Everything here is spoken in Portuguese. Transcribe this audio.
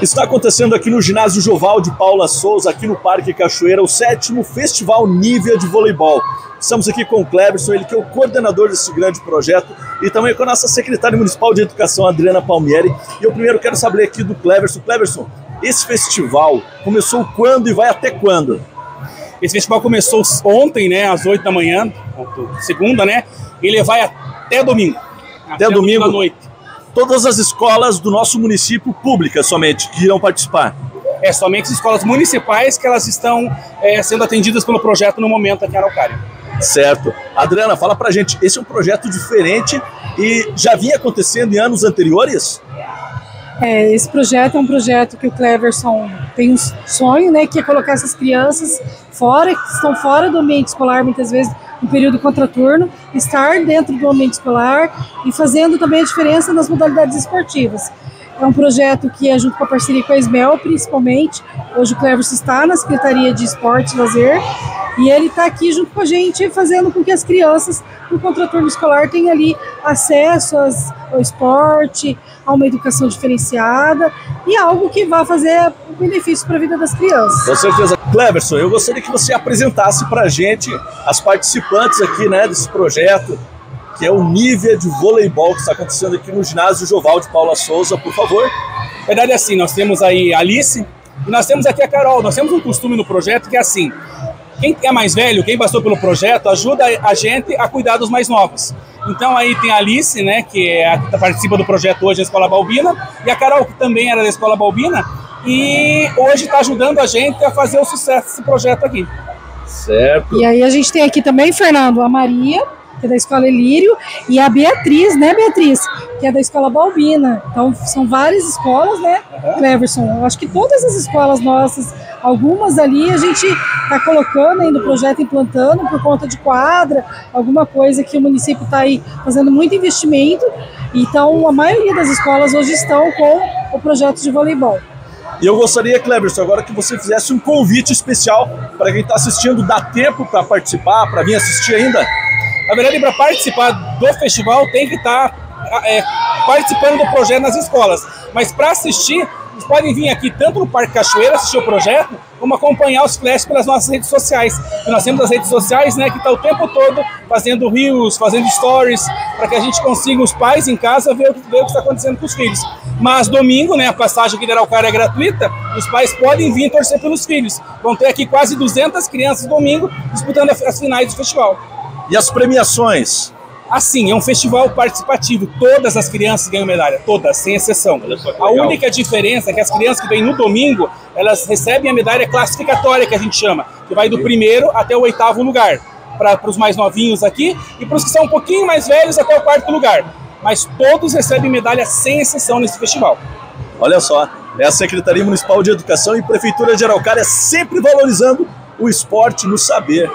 Está acontecendo aqui no ginásio Joval de Paula Souza, aqui no Parque Cachoeira, o sétimo Festival Nívea de Voleibol. Estamos aqui com o Cleverson, ele que é o coordenador desse grande projeto, e também com a nossa secretária municipal de educação, Adriana Palmieri. E eu primeiro quero saber aqui do Cleverson. Cleverson, esse festival começou quando e vai até quando? Esse festival começou ontem, né, às 8 da manhã, segunda, né? Ele vai até domingo. Até, até domingo à noite. Todas as escolas do nosso município públicas somente que irão participar. É somente as escolas municipais que elas estão é, sendo atendidas pelo projeto no momento aqui em Araucária. Certo. Adriana, fala pra gente, esse é um projeto diferente e já vinha acontecendo em anos anteriores? É, esse projeto é um projeto que o Cleverson tem um sonho, né, que é colocar essas crianças fora, que estão fora do ambiente escolar, muitas vezes no período contraturno, estar dentro do ambiente escolar e fazendo também a diferença nas modalidades esportivas. É um projeto que é junto com a parceria com a Esmel, principalmente. Hoje o Cleverson está na Secretaria de Esporte e Lazer e ele está aqui junto com a gente, fazendo com que as crianças no contraturno escolar tenham ali acesso ao esporte, a uma educação diferenciada e algo que vá fazer benefício para a vida das crianças. Com certeza. Cleverson, eu gostaria que você apresentasse para a gente as participantes aqui né, desse projeto, que é o nível de voleibol que está acontecendo aqui no ginásio Joval de Paula Souza, por favor. verdade é assim, nós temos aí a Alice e nós temos aqui a Carol. Nós temos um costume no projeto que é assim, quem é mais velho, quem passou pelo projeto, ajuda a gente a cuidar dos mais novos. Então aí tem a Alice, né, que, é a, que participa do projeto hoje da Escola Balbina, e a Carol, que também era da Escola Balbina, e hoje está ajudando a gente a fazer o sucesso desse projeto aqui. Certo. E aí a gente tem aqui também, Fernando, a Maria, que é da Escola Elírio, e a Beatriz, né, Beatriz, que é da Escola Balbina. Então, são várias escolas, né, uhum. Cleverson? Eu acho que todas as escolas nossas, algumas ali, a gente está colocando aí no projeto, implantando por conta de quadra, alguma coisa que o município está aí fazendo muito investimento. Então, a maioria das escolas hoje estão com o projeto de voleibol. E eu gostaria, Cleverson, agora que você fizesse um convite especial para quem está assistindo, dá tempo para participar, para vir assistir ainda? Na verdade, para participar do festival tem que estar tá, é, participando do projeto nas escolas. Mas para assistir, vocês podem vir aqui tanto no Parque Cachoeira assistir o projeto, como acompanhar os flashes pelas nossas redes sociais. E nós temos as redes sociais, né, que está o tempo todo fazendo reels, fazendo stories, para que a gente consiga os pais em casa ver ver o que está acontecendo com os filhos. Mas domingo, né, a passagem aqui da Araucária é gratuita, os pais podem vir torcer pelos filhos. Vão ter aqui quase 200 crianças domingo disputando as finais do festival. E as premiações? Assim, é um festival participativo. Todas as crianças ganham medalha, todas, sem exceção. A única diferença é que as crianças que vêm no domingo, elas recebem a medalha classificatória, que a gente chama, que vai do primeiro até o oitavo lugar. Para os mais novinhos aqui e para os que são um pouquinho mais velhos até o quarto lugar. Mas todos recebem medalha sem exceção nesse festival. Olha só, é a Secretaria Municipal de Educação e Prefeitura de Araucária sempre valorizando o esporte no saber.